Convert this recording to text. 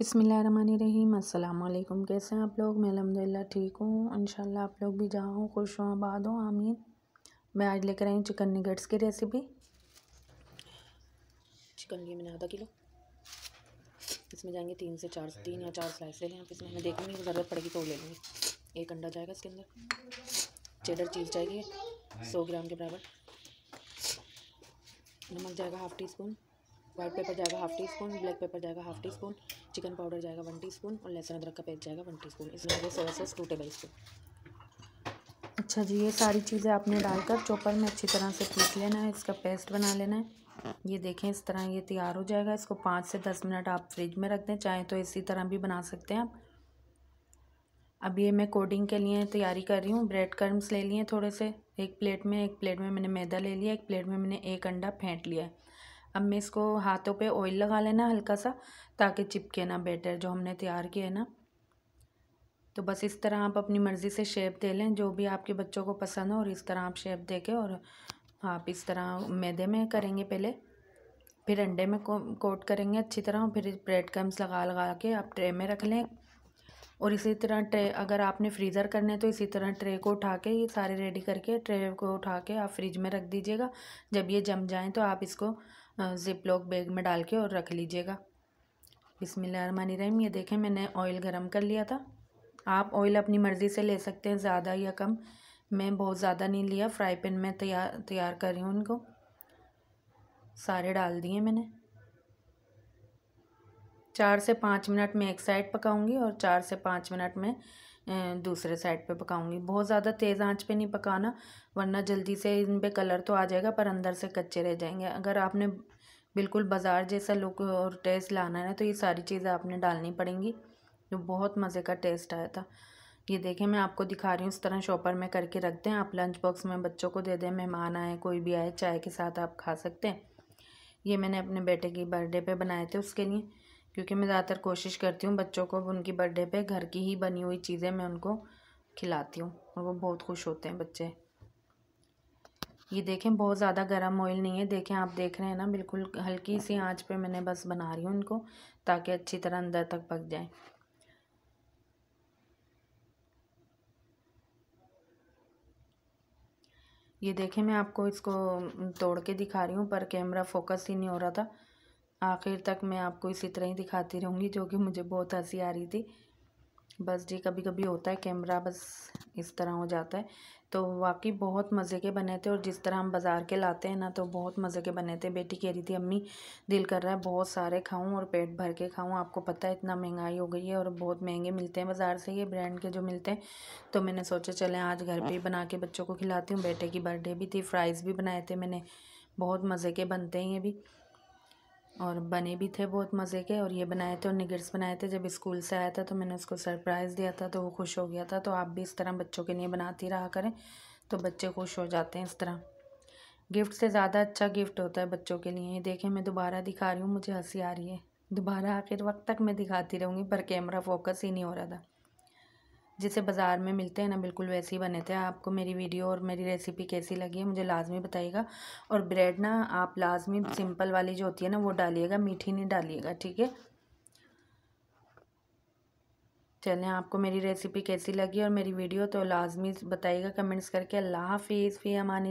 बिसमीम अल्लाम कैसे हैं आप लोग? मैं अलहमदिल्ला ठीक हूँ। इंशाल्लाह आप लोग भी जहाँ खुश हों, आबाद हो। आमीन। मैं आज लेकर आई चिकन निगट्स की रेसिपी। चिकन लिए मैंने आधा किलो। इसमें जाएँगे तीन से चार, तीन या चार स्लाइस ले लें। आप इसमें मैं देखूँगी ज़रूरत पड़ेगी तो ले लेंगे। एक अंडा जाएगा इसके अंदर। चेडर चीज़ जाएगी। सौ ग्राम के बराबर। नमक जाएगा half teaspoon. White pepper जाएगा half teaspoon black pepper जाएगा half teaspoon chicken powder जाएगा वन टी स्पून और लहसुन अदरक का पेस्ट जाएगा वन टी स्पून इसमें आगे soya sauce two tablespoon अच्छा जी, ये सारी चीज़ें आपने डालकर चॉपर में अच्छी तरह से पीस लेना है, इसका पेस्ट बना लेना है। ये देखें, इस तरह ये तैयार हो जाएगा। इसको पाँच से दस मिनट आप फ्रिज में रख दें, चाहें तो इसी तरह भी बना सकते हैं आप। अब ये मैं कोडिंग के लिए तैयारी कर रही हूँ। ब्रेड क्रम्स ले लिए थोड़े से। एक प्लेट में, एक प्लेट में मैंने मैदा ले लिया, एक प्लेट में मैंने एक अंडा फेंट लिया है। अब मैं इसको हाथों पे ऑयल लगा लेना हल्का सा ताकि चिपके ना बैटर जो हमने तैयार किया है ना। तो बस इस तरह आप अपनी मर्ज़ी से शेप दे लें जो भी आपके बच्चों को पसंद हो और इस तरह आप शेप दे के और आप इस तरह मैदे में करेंगे पहले। फिर अंडे में को, कोट करेंगे अच्छी तरह फिर ब्रेड क्रम्स लगा लगा के आप ट्रे में रख लें। और इसी तरह ट्रे अगर आपने फ्रीज़र करने तो इसी तरह ट्रे को उठा के ये सारे रेडी करके ट्रे को उठा के आप फ्रिज में रख दीजिएगा। जब ये जम जाएँ तो आप इसको ज़िप लॉक बैग में डाल के और रख लीजिएगा। बिसमीम ये देखें मैंने ऑयल गरम कर लिया था। आप ऑयल अपनी मर्ज़ी से ले सकते हैं, ज़्यादा या कम। मैं बहुत ज़्यादा नहीं लिया फ्राई पैन में तैयार तैयार कर रही हूँ उनको। सारे डाल दिए मैंने। चार से पाँच मिनट में एक साइड पकाऊँगी और चार से पाँच मिनट में दूसरे साइड पे पकाऊँगी। बहुत ज़्यादा तेज़ आँच पे नहीं पकाना, वरना जल्दी से इन पे कलर तो आ जाएगा, पर अंदर से कच्चे रह जाएँगे। अगर आपने बिल्कुल बाज़ार जैसा लुक और टेस्ट लाना है तो ये सारी चीज़ें आपने डालनी पड़ेंगी, जो बहुत मज़े का टेस्ट आया था। ये देखें, मैं आपको दिखा रही हूँ, इस तरह शॉपर में करके रख दें। आप लंच बॉक्स में बच्चों को दे दें, मेहमान आए, कोई भी आए, चाय के साथ आप खा सकते हैं। ये मैंने अपने बेटे की बर्थडे पे बनाए थे उसके लिए। क्योंकि मैं ज़्यादातर कोशिश करती हूँ बच्चों को उनकी बर्थडे पे घर की ही बनी हुई चीज़ें मैं उनको खिलाती हूँ और वो बहुत खुश होते हैं बच्चे। ये देखें, बहुत ज़्यादा गर्म ऑयल नहीं है। देखें, आप देख रहे हैं ना, बिल्कुल हल्की सी आँच पे मैंने बस बना रही हूँ इनको, ताकि अच्छी तरह अंदर तक पक जाए। ये देखें, मैं आपको इसको तोड़ के दिखा रही हूँ, पर कैमरा फोकस ही नहीं हो रहा था। आखिर तक मैं आपको इसी तरह ही दिखाती रहूँगी, जो कि मुझे बहुत हँसी आ रही थी। बस जी कभी कभी होता है, कैमरा बस इस तरह हो जाता है। तो वाकई बहुत मज़े के बने थे, और जिस तरह हम बाज़ार के लाते हैं ना तो बहुत मज़े के बने थे। बेटी कह रही थी, अम्मी, दिल कर रहा है, बहुत सारे खाऊं और पेट भर के खाऊं। आपको पता है, इतना महँगाई हो गई है और बहुत महँगे मिलते हैं बाज़ार से, ये ब्रांड के जो मिलते हैं। तो मैंने सोचा, चलें, आज घर पर ही बना के बच्चों को खिलाती हूँ। बेटे की बर्थडे भी थी, फ्राइज़ भी बनाए थे मैंने। बहुत मज़े के बनते हैं ये भी। और बने भी थे बहुत मज़े के और ये बनाए थे और निगर्स बनाए थे। जब स्कूल से आया था तो मैंने उसको सरप्राइज़ दिया था तो वो खुश हो गया था। तो आप भी इस तरह बच्चों के लिए बनाती रहा करें तो बच्चे खुश हो जाते हैं इस तरह। गिफ्ट से ज़्यादा अच्छा गिफ्ट होता है बच्चों के लिए। ये देखें, मैं दोबारा दिखा रही हूँ, मुझे हँसी आ रही है। दोबारा आखिर वक्त तक मैं दिखाती रहूँगी पर कैमरा फोकस ही नहीं हो रहा था। जिसे बाज़ार में मिलते हैं ना, बिल्कुल वैसे ही बने थे। आपको मेरी वीडियो और मेरी रेसिपी कैसी लगी है, मुझे लाजमी बताइएगा। और ब्रेड ना, आप लाजमी सिंपल वाली जो होती है ना, वो डालिएगा, मीठी नहीं डालिएगा, ठीक है? चलें, आपको मेरी रेसिपी कैसी लगी और मेरी वीडियो तो लाजमी बताइएगा कमेंट्स करके। अल्लाह हाफिज़, फ़ी अमान